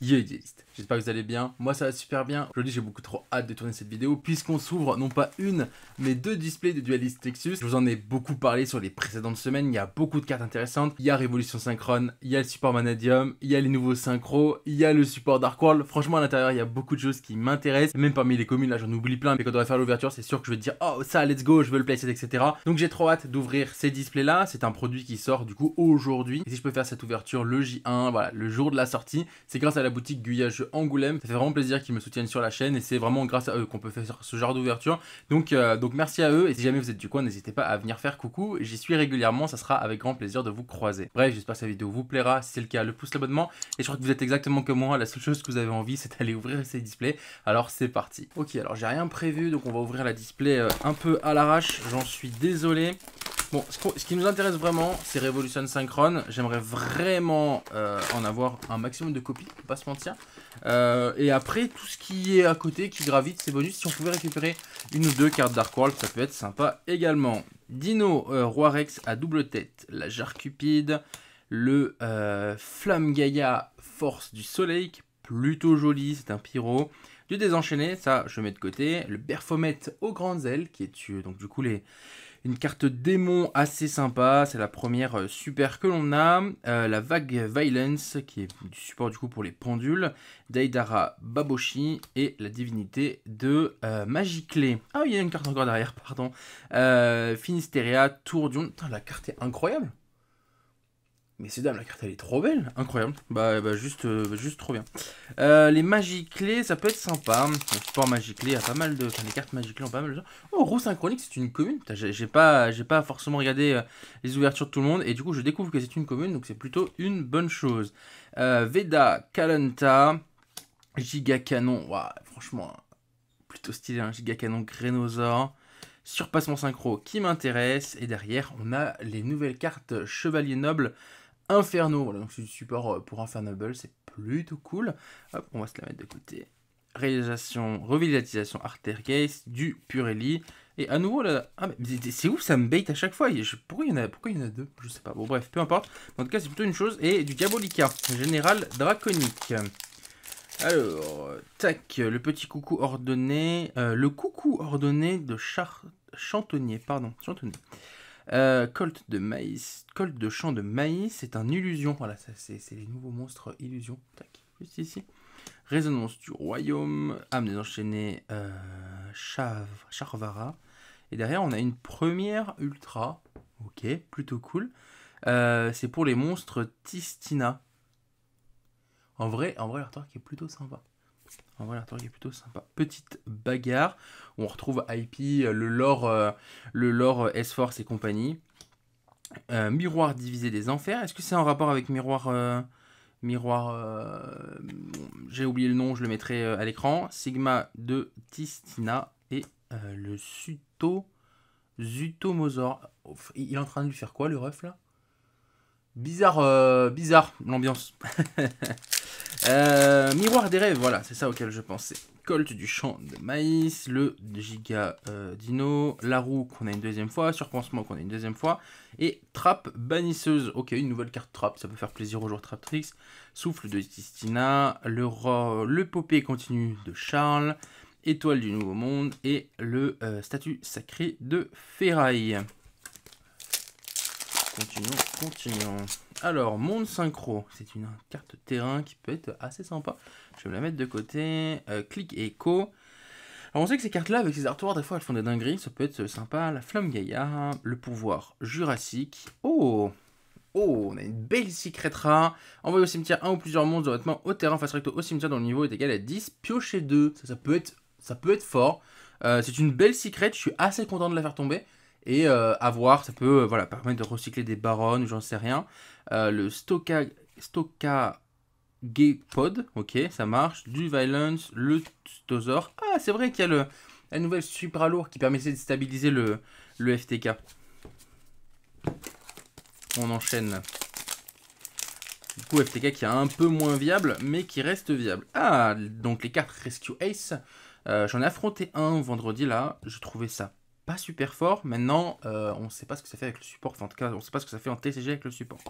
Yo j'espère que vous allez bien, moi ça va super bien. Aujourd'hui j'ai beaucoup trop hâte de tourner cette vidéo puisqu'on s'ouvre non pas une mais deux displays de Dualist Nexus. Je vous en ai beaucoup parlé sur les précédentes semaines, il y a beaucoup de cartes intéressantes. Il y a Révolution Synchrone, il y a le support Manadium, il y a les nouveaux synchros, il y a le support Dark World. Franchement à l'intérieur il y a beaucoup de choses qui m'intéressent. Même parmi les communes là j'en oublie plein mais quand on va faire l'ouverture c'est sûr que je vais dire oh ça let's go je veux le playset etc. Donc j'ai trop hâte d'ouvrir ces displays là. C'est un produit qui sort du coup aujourd'hui. Si je peux faire cette ouverture le J1, voilà le jour de la sortie, c'est grâce à la boutique Guyage Angoulême. Ça fait vraiment plaisir qu'ils me soutiennent sur la chaîne et c'est vraiment grâce à eux qu'on peut faire ce genre d'ouverture. Donc, euh, donc merci à eux et si jamais vous êtes du coin, n'hésitez pas à venir faire coucou. J'y suis régulièrement, ça sera avec grand plaisir de vous croiser. Bref, j'espère que cette vidéo vous plaira. Si c'est le cas, le pouce, l'abonnement. Et je crois que vous êtes exactement comme moi. La seule chose que vous avez envie, c'est d'aller ouvrir ces displays. Alors c'est parti. Ok, alors j'ai rien prévu, donc on va ouvrir la display euh, un peu à l'arrache. J'en suis désolé. Bon, ce, qui nous intéresse vraiment, c'est Revolution Synchrone. J'aimerais vraiment euh, en avoir un maximum de copies, pas se mentir. Euh, et après, tout ce qui est à côté, qui gravite, c'est bonus. Si on pouvait récupérer une ou deux cartes Dark World, ça peut être sympa également. Dino euh, Roi Rex à double tête, la Jarre Cupide, le Flamme Gaia Force du Soleil, qui est plutôt joli, c'est un pyro. Du désenchaîné, ça je mets de côté. Le Berfomet aux grandes ailes, qui est donc du coup les une carte démon assez sympa, c'est la première euh, super que l'on a. Euh, la vague Violence, qui est du support du coup pour les pendules. Daidara Baboshi et la divinité de euh, Magiclé. Ah oui, il y a une carte encore derrière, pardon. Finisteria, Tourdion. Putain, la carte est incroyable. Mais c'est dames, la carte elle est trop belle, incroyable. Bah, bah juste, euh, juste trop bien. Euh, les clés, ça peut être sympa. Le support clés a pas mal de. Enfin, les cartes clés ont pas mal de. Oh, roue synchronique, c'est une commune. J'ai pas, pas forcément regardé euh, les ouvertures de tout le monde. Et du coup, je découvre que c'est une commune, donc c'est plutôt une bonne chose. Veda, Kalanta, Giga Canon. franchement, plutôt stylé, hein. Giga Canon Grenosaur. Surpassement synchro qui m'intéresse. Et derrière, on a les nouvelles cartes Chevalier Noble Inferno. Voilà, donc c'est du support euh, pour Infernable, c'est plutôt cool. Hop, on va se la mettre de côté. Réalisation, revitalisation Artergeist, du Purelli. Et à nouveau, là, ah, c'est ouf, ça me bait à chaque fois? pourquoi, il y en a, deux? Je sais pas. Bon, bref, peu importe. En tout cas, c'est plutôt une chose. Et du Diabolica, général draconique. Alors, tac, le petit coucou ordonné. Euh, le coucou ordonné de. Chantonnier, pardon, Chantonnier. Euh, Colt de maïs, Colt de champ de maïs, c'est un illusion. Voilà, c'est les nouveaux monstres illusion. Tac, juste ici. Résonance du royaume, âme des enchaînés, euh, Charvara. Et derrière, on a une première ultra. Ok, plutôt cool. Euh, c'est pour les monstres Tistina. En vrai, en vrai, qui est plutôt sympa. En vrai, qui est plutôt sympa. Petite bagarre. On retrouve IP, le lore, euh, le euh, S-Force et compagnie. Euh, miroir divisé des enfers. Est-ce que c'est en rapport avec miroir... miroir... J'ai oublié le nom, je le mettrai à l'écran. Sigma de Tistina. Et le Suto... Zutomosor. Il est en train de lui faire quoi, le ref, là? Bizarre, bizarre, l'ambiance. Euh, miroir des rêves, voilà, c'est ça auquel je pensais. Colt du champ de maïs, le giga euh, dino, la roue qu'on a une deuxième fois, surpansement qu'on a une deuxième fois, et trappe bannisseuse. Ok, une nouvelle carte trappe, ça peut faire plaisir aux joueurs Trap Tricks. Souffle de Tistina, le, le popé continu de Charles, étoile du nouveau monde, et le euh, statut sacré de Ferraille. Continuons, continuons. Alors, monde synchro, c'est une carte terrain qui peut être assez sympa. Je vais me la mettre de côté. Euh, clic et. Alors on sait que ces cartes-là, avec ces artoirs, des fois elles font des dingueries, ça peut être sympa. La flamme Gaïa, le pouvoir jurassique. Oh Oh, on a une belle secret rare. Envoyez au cimetière un ou plusieurs monstres de vêtements au terrain face recto au cimetière dont le niveau est égal à 10. Piocher 2, ça, ça, peut, être, ça peut être fort. Euh, c'est une belle secret, je suis assez content de la faire tomber. Et euh, à voir, ça peut euh, voilà, permettre de recycler des baronnes, j'en sais rien. Euh, le Stoka, Stoka Pod, ok, ça marche. Du Violence, le Stosor. Ah, c'est vrai qu'il y a le, la nouvelle Supra Lourd qui permettait de stabiliser le, le FTK. On enchaîne. Du coup, FTK qui est un peu moins viable, mais qui reste viable. Ah, donc les cartes Rescue Ace. J'en ai affronté un vendredi là. Je trouvais ça pas super fort. Maintenant, euh, on sait pas ce que ça fait avec le support. En tout cas, on sait pas ce que ça fait en TCG avec le support.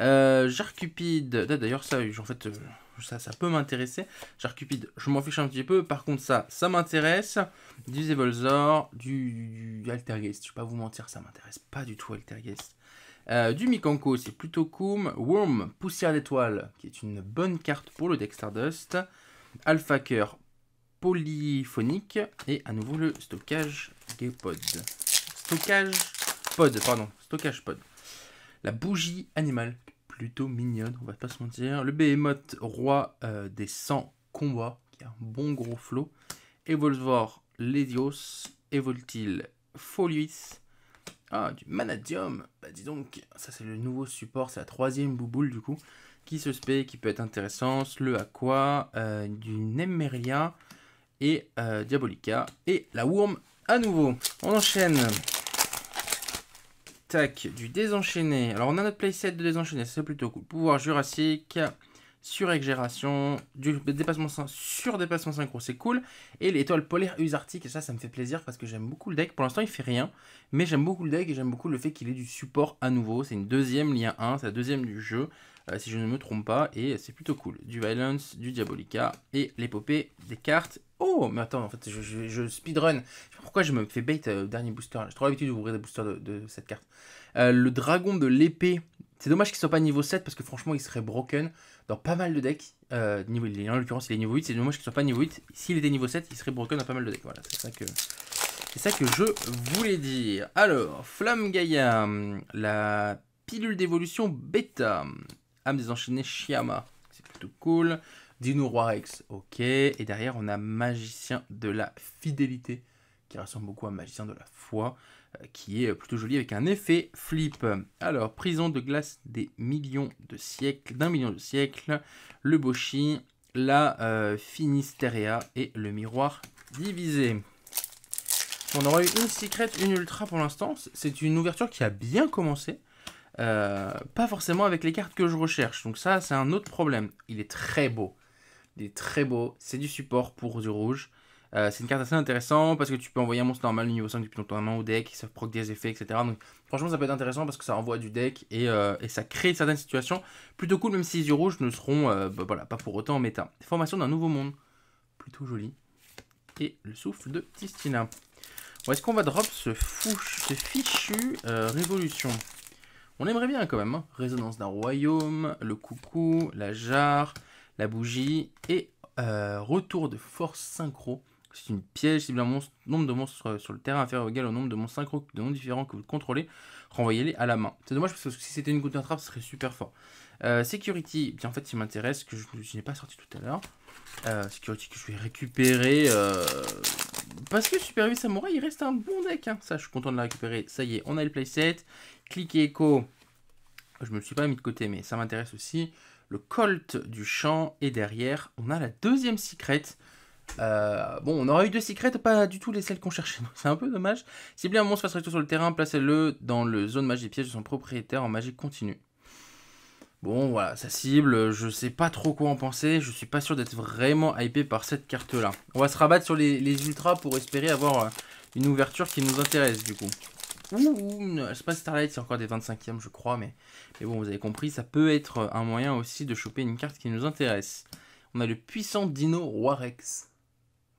Euh, Jarcupide, d'ailleurs, ça, en fait, euh, ça, peut m'intéresser. Jarcupide, je m'en fiche un petit peu. Par contre, ça, ça m'intéresse. Du Zevolzor, du, du Altergeist. Je vais pas vous mentir, ça m'intéresse pas du tout, Altergeist. Euh, du Mikanko, c'est plutôt cool. Worm, Poussière d'étoile, qui est une bonne carte pour le deck Stardust. Alpha Cœur, polyphonique. Et à nouveau le stockage Pod. Stockage pod, pardon. Stockage pod. La bougie animale, plutôt mignonne, on va pas se mentir. Le Behemoth, roi euh, des 100 combats, qui a un bon gros flow. Evolvor, Ledios. Evoltil, Folius. Ah, du Manadium. Bah dis donc, ça c'est le nouveau support, c'est la troisième bouboule du coup, qui se spé, qui peut être intéressant. Le Aqua, euh, du Nemeria et euh, Diabolica. Et la Worm à nouveau. On enchaîne. Tac, du désenchaîné. Alors on a notre playset de désenchaîné, c'est plutôt cool. Pouvoir jurassique, surexgération, du dépassement sur dépassement synchro, c'est cool. Et l'étoile polaire usartique, ça, ça me fait plaisir parce que j'aime beaucoup le deck. Pour l'instant, il fait rien, mais j'aime beaucoup le deck et j'aime beaucoup le fait qu'il ait du support à nouveau. C'est une deuxième lien 1, c'est la deuxième du jeu, euh, si je ne me trompe pas, et c'est plutôt cool. Du Violence, du Diabolica et l'épopée des cartes. Oh, mais attends, en fait, je, speedrun. Pourquoi je me fais bait euh, dernier booster J'ai trop l'habitude d'ouvrir des boosters de, cette carte. Euh, le dragon de l'épée. C'est dommage qu'il soit pas niveau 7 parce que franchement, il serait broken dans pas mal de decks. Euh, niveau, en l'occurrence, il est niveau 8. C'est dommage qu'il soit pas niveau 8. S'il était niveau 7, il serait broken dans pas mal de decks. Voilà, c'est ça que. C'est ça que je voulais dire. Alors, Flamme Gaia, la pilule d'évolution bêta, âme désenchaînée Shiama, c'est plutôt cool. Dino Roi Rex, ok. Et derrière, on a Magicien de la fidélité, qui ressemble beaucoup à Magicien de la foi qui est plutôt joli avec un effet flip. Alors, prison de glace des millions de siècles, d'un million de siècles, le Boshi, la euh, Finisteria et le miroir divisé. On aura eu une secret, une ultra pour l'instant. C'est une ouverture qui a bien commencé. Euh, pas forcément avec les cartes que je recherche. Donc ça, c'est un autre problème. Il est très beau. Il est très beau. C'est du support pour du rouge. Euh, c'est une carte assez intéressante parce que tu peux envoyer un monstre normal niveau 5 depuis ton main au deck, ça proc des effets, etc. Donc franchement ça peut être intéressant parce que ça envoie du deck et, euh, ça crée certaines situations plutôt cool même si les yeux rouges ne seront bah, voilà, pas pour autant en méta. Formation d'un nouveau monde, plutôt joli. Et le souffle de Tistina. Est-ce qu'on va drop ce fichu révolution? On aimerait bien quand même. Hein. Résonance d'un royaume, le coucou, la jarre, la bougie et retour de force synchro. C'est une piège, cible un nombre de monstres sur le terrain inférieur égal au nombre de monstres synchro de noms différents que vous contrôlez, renvoyez-les à la main. C'est dommage parce que si c'était une goutte d'attrape, ce serait super fort. Euh, security, bien en fait, il m'intéresse, que je, n'ai pas sorti tout à l'heure. Euh, security que je vais récupérer. Euh, parce que Super 8 Samurai, il reste un bon deck. Hein. Ça, je suis content de la récupérer. Ça y est, on a le playset. Click Echo. Je me suis pas mis de côté, mais ça m'intéresse aussi. Le Colt du champ. Et derrière, on a la deuxième secret. Euh, bon, on aura eu deux secrets, pas du tout les celles qu'on cherchait, c'est un peu dommage. Ciblez un monstre face sur le terrain, placez-le dans le zone magie piège de son propriétaire en magie continue. Bon, voilà, ça cible, je sais pas trop quoi en penser, je suis pas sûr d'être vraiment hypé par cette carte-là. On va se rabattre sur les, ultras pour espérer avoir euh, une ouverture qui nous intéresse, du coup. Ouh, c'est pas Starlight, c'est encore des 25e, je crois, mais, mais bon, vous avez compris, ça peut être un moyen aussi de choper une carte qui nous intéresse. On a le puissant Dino Roi Rex.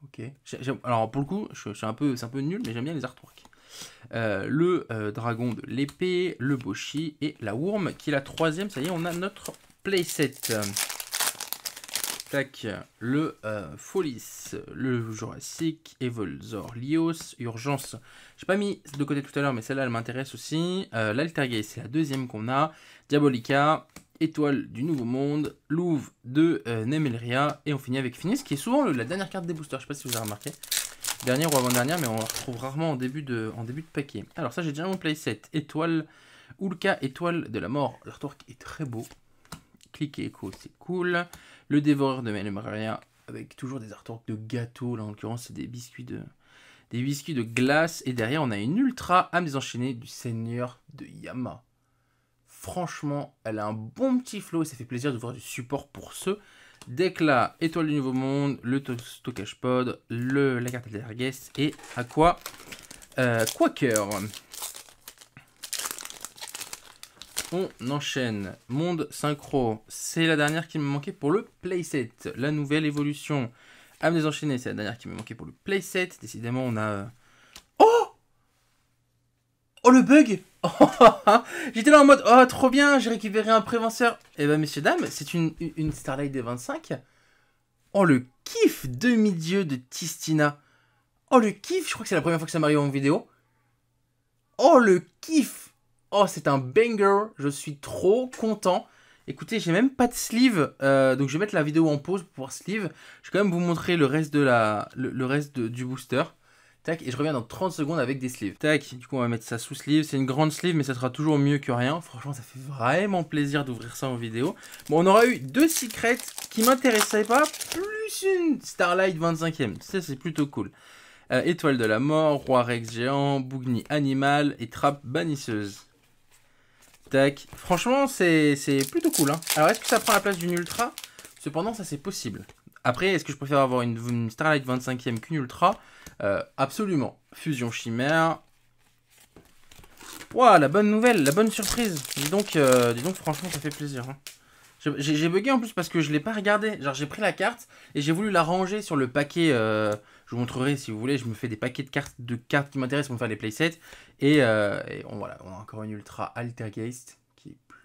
Ok. Alors pour le coup, je, c'est un peu nul, mais j'aime bien les artworks. Euh, le euh, dragon de l'épée, le Boshi et la Worm qui est la troisième. Ça y est, on a notre playset. Tac, le euh, Folis, le Jurassic, Evolzor, Lios, Urgence. J'ai pas mis de côté tout à l'heure, mais celle-là elle m'intéresse aussi. L'Altergeist, c'est la deuxième qu'on a. Diabolica, Étoile du Nouveau Monde, Louvre de euh, Nemelria, et on finit avec Finis, qui est souvent la dernière carte des boosters, je sais pas si vous avez remarqué. Dernière ou avant-dernière, mais on la retrouve rarement en début de, en début de paquet. Alors ça, j'ai déjà mon playset, Étoile, Ulka, Étoile de la Mort, l'artwork est très beau. Écho, c'est cool. Le Dévoreur de Nemelria, avec toujours des artworks de gâteaux, là en l'occurrence c'est des biscuits de... Des biscuits de glace, et derrière on a une ultra âme désenchaînée du Seigneur de Yama. Franchement, elle a un bon petit flow et ça fait plaisir de voir du support pour ce deck-là. Étoile du Nouveau Monde, le Stockage Pod, le, la carte Guest et à quoi Euh, Quaker. On enchaîne. Monde synchro. C'est la dernière qui me manquait pour le playset. La nouvelle évolution. À me désenchaîner, c'est la dernière qui me manquait pour le playset. Décidément, on a. Le bug J'étais là en mode Oh trop bien, j'ai récupéré un prévenseur. Eh ben messieurs, dames, c'est une, une Starlight des 25. Oh le kiff Demi-dieu de Tistina. Oh le kiff, je crois que c'est la première fois que ça m'arrive en vidéo. Oh le kiff Oh c'est un banger, je suis trop content. Écoutez, j'ai même pas de sleeve, euh, donc je vais mettre la vidéo en pause pour pouvoir sleeve. Je vais quand même vous montrer le reste, de la, le, reste du booster. Tac, et je reviens dans 30 secondes avec des sleeves. Tac, du coup on va mettre ça sous sleeve. C'est une grande sleeve, mais ça sera toujours mieux que rien. Franchement, ça fait vraiment plaisir d'ouvrir ça en vidéo. Bon, on aura eu deux secrets qui m'intéressaient pas, plus une Starlight 25ème. Ça, c'est plutôt cool. Euh, étoile de la mort, roi rex géant, bougni animal et trappe bannisseuse. Tac. Franchement, c'est plutôt cool. Hein. Alors, est-ce que ça prend la place d'une ultra? Cependant, ça c'est possible. Après, est-ce que je préfère avoir une, Starlight 25ème qu'une ultra? Euh, Absolument. Fusion chimère. Waouh, la bonne nouvelle, la bonne surprise. Dis donc, euh, dis donc franchement, ça fait plaisir. Hein. J'ai bugué en plus parce que je l'ai pas regardé. Genre, j'ai pris la carte et j'ai voulu la ranger sur le paquet. Euh, je vous montrerai si vous voulez. Je me fais des paquets de cartes, de cartes qui m'intéressent pour me faire les playsets. Et, on, voilà, on a encore une Ultra Altergeist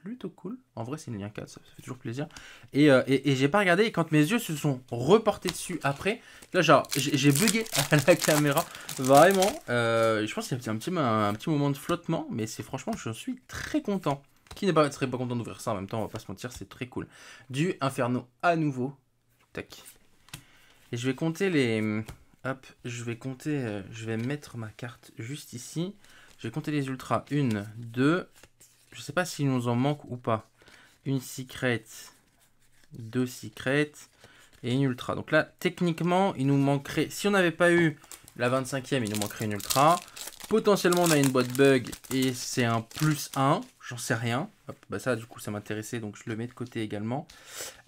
plutôt cool. En vrai, c'est une lien 4, ça, fait toujours plaisir. Euh, et, j'ai pas regardé. Et quand mes yeux se sont reportés dessus après, là, genre, j'ai bugué à la caméra. Vraiment. Euh, je pense qu'il y a un petit, un, petit moment de flottement. Mais c'est franchement, je suis très content. Qui n'est pas, serait pas content d'ouvrir ça en même temps, on va pas se mentir, c'est très cool. Du Inferno à nouveau. Tac. Et je vais compter les, Hop, je vais compter, euh, je vais mettre ma carte juste ici. Je vais compter les ultras. Une, deux. Je sais pas s'il nous en manque ou pas. Une secret, deux secrets et une ultra. Donc là, techniquement, il nous manquerait... Si on n'avait pas eu la 25e, il nous manquerait une ultra. Potentiellement, on a une boîte bug et c'est un plus 1. J'en sais rien. Hop, bah ça, du coup, ça m'intéressait, donc je le mets de côté également.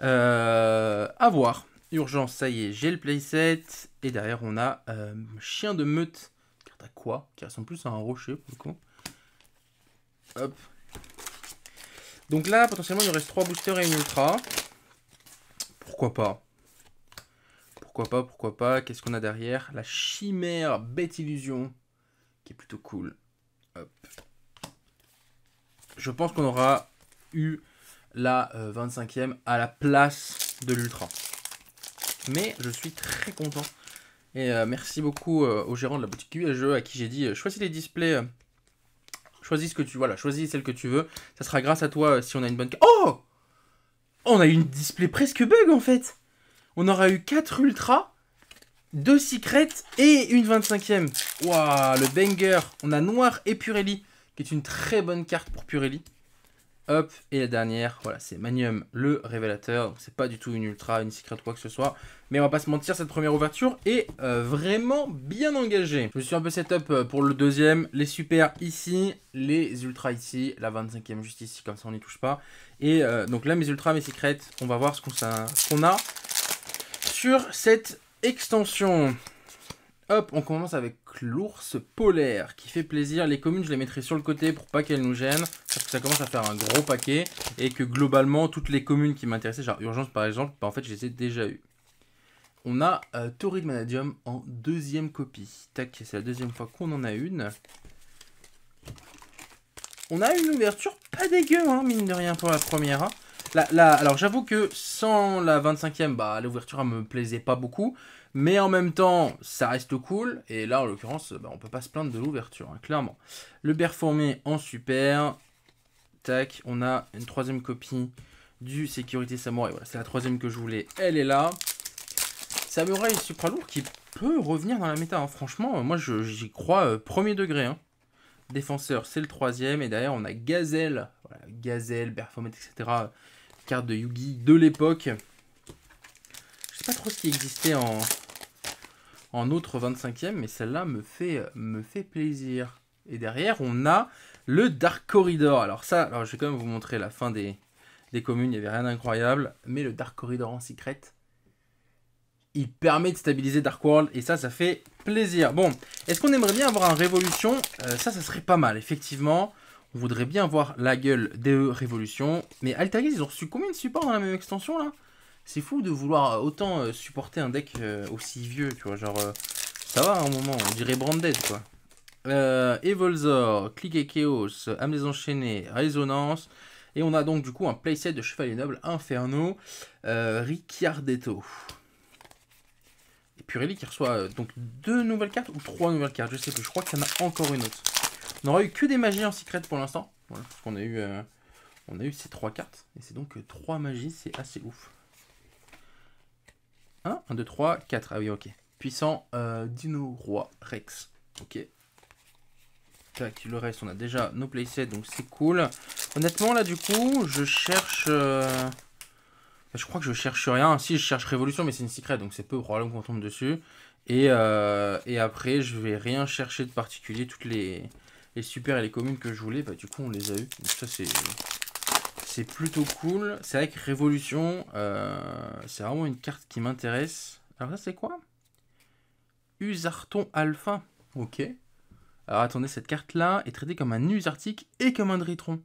Euh, à voir. Urgence, ça y est, j'ai le playset. Et derrière, on a euh, Chien de meute. Carte à quoi? Qui ressemble plus à un rocher, pour le coup. Hop. Donc là, potentiellement, il nous reste 3 boosters et une ultra. Pourquoi pas? Pourquoi pas, pourquoi pas? Qu'est-ce qu'on a derrière? La chimère bête illusion. Qui est plutôt cool. Je pense qu'on aura eu la 25e euh, à la place de l'ultra. Mais je suis très content. Et euh, merci beaucoup euh, au gérant de la boutique jeu à qui j'ai dit choisis les displays. Choisis ce que tu voilà, choisis celle que tu veux. Ça sera grâce à toi si on a une bonne Oh On a eu une display presque bug en fait. On aura eu 4 ultra, 2 secrets et une 25ème. Waouh, le banger. On a Noir et Purelli, qui est une très bonne carte pour Purelli. Hop, et la dernière, voilà, c'est Manium le révélateur. C'est pas du tout une ultra, une secret quoi que ce soit. Mais on va pas se mentir, cette première ouverture est euh, vraiment bien engagée. Je me suis un peu setup euh, pour le deuxième. Les super ici, les ultras ici, la 25e juste ici, comme ça on n'y touche pas. Et euh, donc là, mes ultras, mes secrets, on va voir ce qu'on a sur cette extension. Hop, on commence avec l'ours polaire qui fait plaisir. Les communes, je les mettrai sur le côté pour pas qu'elles nous gênent. Parce que ça commence à faire un gros paquet. Et que globalement, toutes les communes qui m'intéressaient, genre Urgence par exemple, bah, en fait, je les ai déjà eues. On a euh, Manadium en deuxième copie. Tac, c'est la deuxième fois qu'on en a une. On a une ouverture pas dégueu, hein, mine de rien, pour la première. Hein. alors j'avoue que sans la 25e, bah, l'ouverture me plaisait pas beaucoup. Mais en même temps, ça reste cool. Et là, en l'occurrence, bah, on peut pas se plaindre de l'ouverture, hein, clairement. Le Performé en super. Tac, on a une troisième copie du Sécurité Samurai. Voilà, c'est la troisième que je voulais. Elle est là. Samurai Supra lourd qui peut revenir dans la méta. Hein. Franchement, moi, j'y crois euh, premier degré. Hein. Défenseur, c'est le troisième. Et derrière, on a Gazelle. Voilà, Gazelle, Performé, etc. Carte de Yugi de l'époque. Je sais pas trop ce qui existait en, en autre 25e, mais celle-là me fait, me fait plaisir. Et derrière, on a le Dark Corridor. Alors ça, alors je vais quand même vous montrer la fin des, des communes, il n'y avait rien d'incroyable. Mais le Dark Corridor en secret, il permet de stabiliser Dark World et ça, ça fait plaisir. Bon, est-ce qu'on aimerait bien avoir un Révolution? Euh, Ça, ça serait pas mal, effectivement. On voudrait bien voir la gueule DE Révolution. Mais Altergeist, ils ont reçu combien de supports dans la même extension, là? C'est fou de vouloir autant euh, supporter un deck euh, aussi vieux, tu vois. Genre, ça va à un moment, on dirait Branded, quoi. Evolzor, Click et Chaos, Âme des Enchaînés, Résonance. Et on a donc du coup un playset de Chevalier Noble Inferno, Ricciardetto. Purelli qui reçoit euh, donc deux nouvelles cartes ou trois nouvelles cartes, je sais plus, je crois qu'il y en a encore une autre. On n'aura eu que des magies en secret pour l'instant, voilà, parce qu'on a eu, euh, on a eu ces trois cartes, et c'est donc euh, trois magies, c'est assez ouf. 1, 1, 2, 3, 4, ah oui ok. Puissant, Dino Roi Rex, ok. Tac, le reste on a déjà nos playsets donc c'est cool. Honnêtement là du coup je cherche... Je crois que je cherche rien. Si, je cherche Révolution, mais c'est une secret, donc c'est peu probable qu'on tombe dessus. Et, euh, et, après, je vais rien chercher de particulier. Toutes les, les super et les communes que je voulais, bah, du coup, on les a eu. Donc ça, c'est... C'est plutôt cool. C'est vrai que Révolution, euh, c'est vraiment une carte qui m'intéresse. Alors ça, c'est quoi? Usarton Alpha. Ok. Alors attendez, cette carte-là est traitée comme un Usartic et comme un Dritron.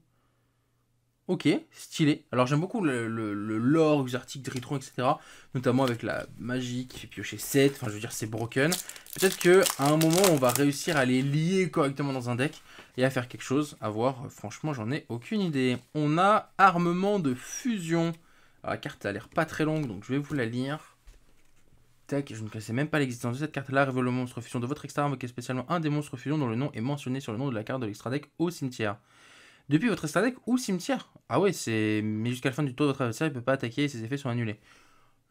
Ok, stylé. Alors j'aime beaucoup le, le, le lore, Exartic, Dritron, etc. Notamment avec la magie qui fait piocher 7. Enfin, je veux dire, c'est broken. Peut-être qu'à un moment, on va réussir à les lier correctement dans un deck et à faire quelque chose. À voir, franchement, j'en ai aucune idée. On a armement de fusion. la carte a l'air pas très longue, donc je vais vous la lire. Tac, je ne connaissais même pas l'existence de cette carte-là. Révèle le monstre fusion de votre extra, invoquez spécialement un des monstres fusion dont le nom est mentionné sur le nom de la carte de l'extra deck au cimetière. Depuis votre extra deck ou cimetière? Ah ouais, c'est. Mais jusqu'à la fin du tour, votre adversaire ne peut pas attaquer et ses effets sont annulés.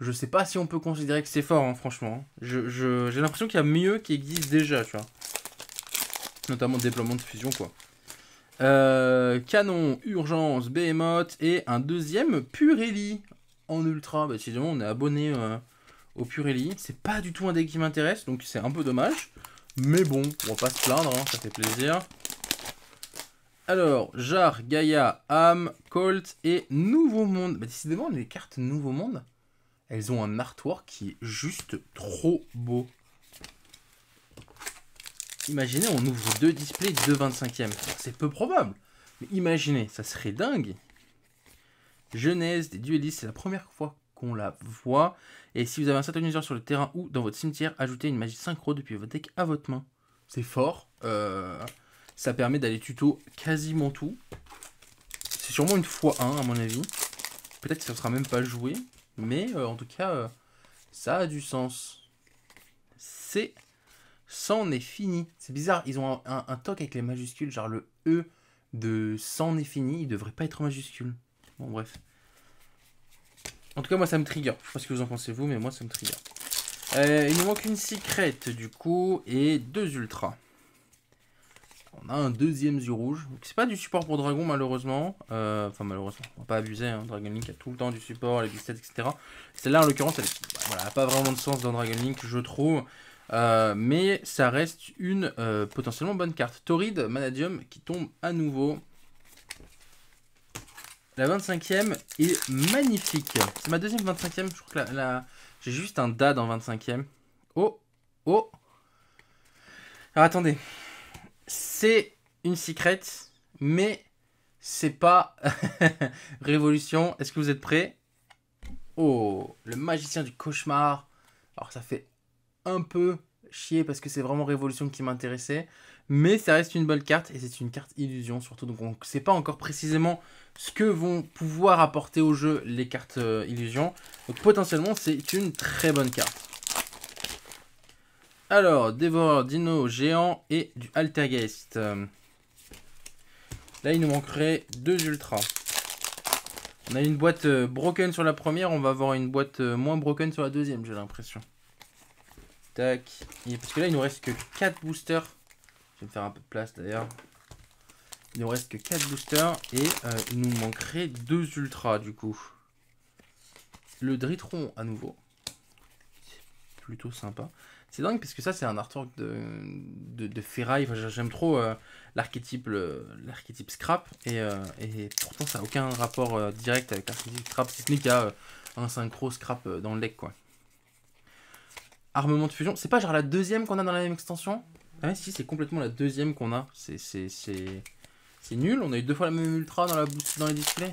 Je sais pas si on peut considérer que c'est fort, hein, franchement. J'ai je, l'impression qu'il y a mieux qui existe déjà, tu vois. Notamment déploiement de fusion, quoi. Euh, canon, urgence, behemoth et un deuxième Purelli en ultra. Bah, décidément, on est abonné euh, au Purelli. C'est pas du tout un deck qui m'intéresse, donc c'est un peu dommage. Mais bon, on va pas se plaindre, hein, ça fait plaisir. Alors, Jar, Gaïa, Am, Colt et Nouveau Monde. Bah, décidément, les cartes Nouveau Monde, elles ont un artwork qui est juste trop beau. Imaginez, on ouvre deux displays, deux 25e. C'est peu probable. Mais imaginez, ça serait dingue. Genèse des duellistes, c'est la première fois qu'on la voit. Et si vous avez un certain user sur le terrain ou dans votre cimetière, ajoutez une magie synchro depuis votre deck à votre main. C'est fort. Euh... Ça permet d'aller tuto quasiment tout. C'est sûrement une fois 1 à mon avis. Peut-être que ça ne sera même pas joué. Mais euh, en tout cas, euh, ça a du sens. C'est... C'en est fini. C'est bizarre, ils ont un, toc avec les majuscules. Genre le E de c'en est fini, il devrait pas être majuscule. Bon bref. En tout cas, moi ça me trigger. Je sais pas ce que vous en pensez vous, mais moi ça me trigger. Euh, il nous manque une secrète du coup et deux ultras on a un deuxième yeux rouge. C'est pas du support pour Dragon malheureusement. Euh, enfin malheureusement, on va pas abuser. Hein. Dragon Link a tout le temps du support, les bistets, etc. Celle-là en l'occurrence, elle bah, voilà, pas vraiment de sens dans Dragon Link, je trouve. Euh, mais ça reste une euh, potentiellement bonne carte. Torrid, Manadium, qui tombe à nouveau. La 25e est magnifique. C'est ma deuxième 25e. Je crois que la, j'ai juste un dad en 25e. Oh, oh. Alors attendez c'est une secret, mais c'est pas Révolution. Est-ce que vous êtes prêts? Oh, le magicien du cauchemar. Alors ça fait un peu chier parce que c'est vraiment Révolution qui m'intéressait. Mais ça reste une bonne carte et c'est une carte illusion surtout. Donc on ne sait pas encore précisément ce que vont pouvoir apporter au jeu les cartes euh, illusion. Donc potentiellement c'est une très bonne carte. Alors, Dévoreur, Dino, Géant et du Altergeist. Là, il nous manquerait deux Ultras. On a une boîte euh, broken sur la première, on va avoir une boîte euh, moins broken sur la deuxième, j'ai l'impression. Tac. parce que là, il nous reste que 4 boosters. Je vais me faire un peu de place d'ailleurs. Il nous reste que 4 boosters et euh, il nous manquerait deux ultras du coup. Le Dritron à nouveau. Plutôt sympa. C'est dingue parce que ça, c'est un artwork de, de, ferraille. J'aime trop euh, l'archétype scrap. Et, euh, et, pourtant, ça n'a aucun rapport euh, direct avec l'archétype scrap. Si ce n'est qu'il y a un synchro scrap dans le deck. Quoi. Armement de fusion. C'est pas genre la deuxième qu'on a dans la même extension? Ah si, c'est complètement la deuxième qu'on a. C'est... C'est nul, on a eu deux fois la même ultra dans, la dans les displays.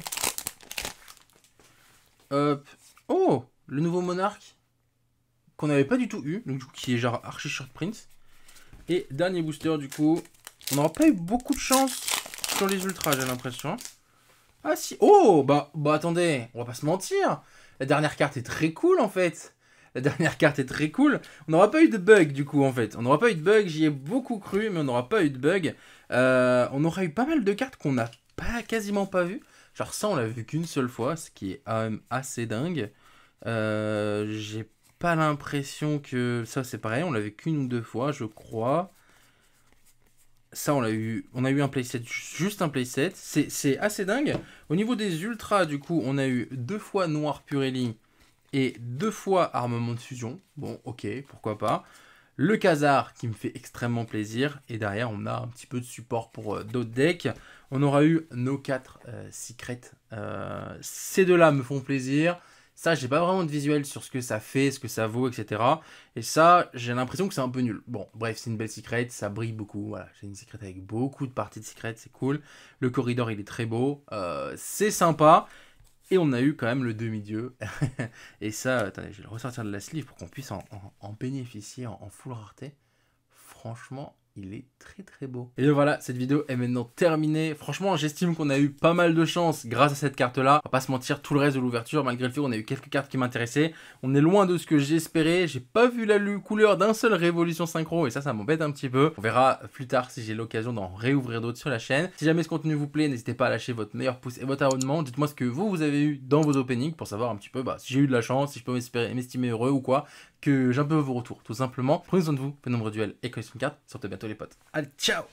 Hop. Oh Le nouveau monarque qu'on n'avait pas du tout eu, donc qui est genre archi short print. Et dernier booster du coup, on n'aura pas eu beaucoup de chance sur les ultras j'ai l'impression. Ah si, oh bah, bah attendez, on va pas se mentir, la dernière carte est très cool en fait. La dernière carte est très cool. On n'aura pas eu de bug du coup en fait. On n'aura pas eu de bug, j'y ai beaucoup cru, mais on n'aura pas eu de bug. Euh, on aura eu pas mal de cartes qu'on n'a pas quasiment pas vues. Genre ça on l'a vu qu'une seule fois, ce qui est assez dingue. Euh, j'ai pas l'impression que ça c'est pareil, on l'a vu qu'une ou deux fois je crois. Ça on l'a eu, on a eu un playset, juste un playset, c'est assez dingue. Au niveau des ultras du coup on a eu deux fois Noir Purelli et deux fois Armement de Fusion. Bon ok, pourquoi pas le Khazar qui me fait extrêmement plaisir. Et derrière, on a un petit peu de support pour euh, d'autres decks. On aura eu nos 4 euh, secrets. Euh, ces deux-là me font plaisir. Ça, j'ai pas vraiment de visuel sur ce que ça fait, ce que ça vaut, etc. Et ça, j'ai l'impression que c'est un peu nul. Bon, bref, c'est une belle secret, ça brille beaucoup. Voilà, j'ai une secret avec beaucoup de parties de secret, c'est cool. Le corridor, il est très beau. c'est sympa. Et on a eu quand même le demi-dieu. et ça, attendez, je vais le ressortir de la sleeve pour qu'on puisse en, bénéficier en, en full rareté. Franchement, il est très très beau. Et voilà, cette vidéo est maintenant terminée. Franchement, j'estime qu'on a eu pas mal de chance grâce à cette carte-là. On va pas se mentir, tout le reste de l'ouverture, malgré le fait qu'on a eu quelques cartes qui m'intéressaient, on est loin de ce que j'espérais. J'ai pas vu la couleur d'un seul Révolution Synchro et ça, ça m'embête un petit peu. On verra plus tard si j'ai l'occasion d'en réouvrir d'autres sur la chaîne. Si jamais ce contenu vous plaît, n'hésitez pas à lâcher votre meilleur pouce et votre abonnement. Dites-moi ce que vous, vous avez eu dans vos openings pour savoir un petit peu bah, si j'ai eu de la chance, si je peux m'estimer heureux ou quoi j'ai un peu vos retours, tout simplement. Prenez soin de vous, peu nombre duel et collection de cartes. Sortez bientôt les potes. Allez, ciao